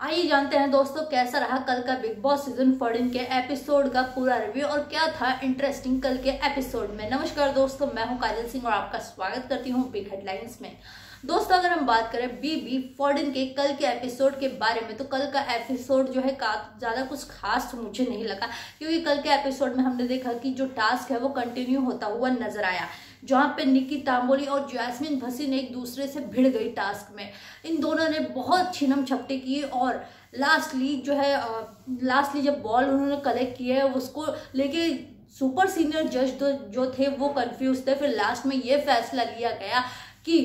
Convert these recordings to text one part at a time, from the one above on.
आइए जानते हैं दोस्तों कैसा रहा कल का बिग बॉस सीज़न फोर्टीन के एपिसोड का पूरा रिव्यू और क्या था इंटरेस्टिंग कल के एपिसोड में। नमस्कार दोस्तों, मैं हूँ काजल सिंह और आपका स्वागत करती हूँ बिग हेडलाइंस में। दोस्तों, अगर हम बात करें बी बी फोर्टीन के, कल के एपिसोड के बारे में तो कल का एपिसोड जो है ज़्यादा कुछ खास मुझे नहीं लगा, क्योंकि कल के एपिसोड में हमने देखा कि जो टास्क है वो कंटिन्यू होता हुआ नज़र आया, जहाँ पे निकी तांबोली और जैस्मिन भसीन एक दूसरे से भिड़ गई टास्क में। इन दोनों ने बहुत छिनम छपटे किए और लास्टली जो है लास्टली जब बॉल उन्होंने कलेक्ट किया है, उसको लेके सुपर सीनियर जज जो थे वो कंफ्यूज थे। फिर लास्ट में ये फैसला लिया गया कि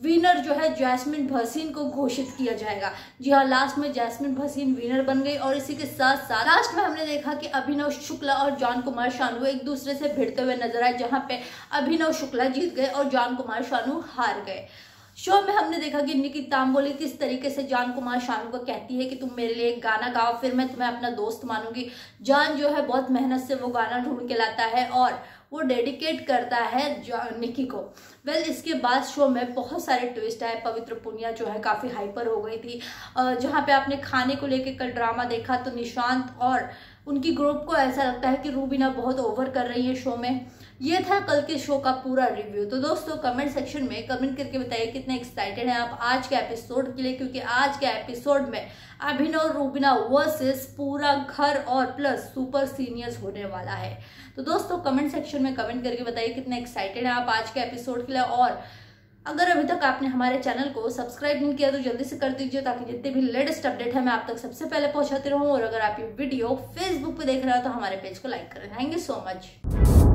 विनर जो है जैस्मिन भसीन को घोषित किया जाएगा। जी हाँ लास्ट में जैस्मिन भसीन विनर बन गई और इसी के साथ साथ लास्ट में हमने देखा कि अभिनव शुक्ला और जॉन कुमार शानू एक दूसरे से भिड़ते हुए नज़र आए, जहाँ पे अभिनव शुक्ला जीत गए और जॉन कुमार शानू हार गए। शो में हमने देखा कि निकी तांबोली किस तरीके से जान कुमार शानू को कहती है कि तुम मेरे लिए एक गाना गाओ, फिर मैं तुम्हें अपना दोस्त मानूँगी। जान जो है बहुत मेहनत से वो गाना ढूंढ के लाता है और वो डेडिकेट करता है निकी को। वेल well, इसके बाद शो में बहुत सारे ट्विस्ट आए। पवित्र पुनिया जो है काफ़ी हाइपर हो गई थी। जहाँ पे आपने खाने को लेके कल ड्रामा देखा तो निशांत और उनकी ग्रुप को ऐसा लगता है कि रूबीना बहुत ओवर कर रही है शो में। ये था कल के शो का पूरा रिव्यू तो दोस्तों कमेंट सेक्शन में कमेंट करके बताइए कितने एक्साइटेड हैं आप आज के एपिसोड के लिए, क्योंकि आज के एपिसोड में अभिनव, रूबिना वर्सेस पूरा घर और प्लस सुपर सीनियर्स होने वाला है। तो दोस्तों कमेंट सेक्शन में कमेंट करके बताइए कितने एक्साइटेड हैं आप आज के एपिसोड के लिए और अगर अभी तक आपने हमारे चैनल को सब्सक्राइब नहीं किया तो जल्दी से कर दीजिए ताकि जितने भी लेटेस्ट अपडेट है मैं आप तक सबसे पहले पहुंचाती रहूँ और अगर आप ये वीडियो फेसबुक पे देख रहे हो तो हमारे पेज को लाइक करें। Thank you so much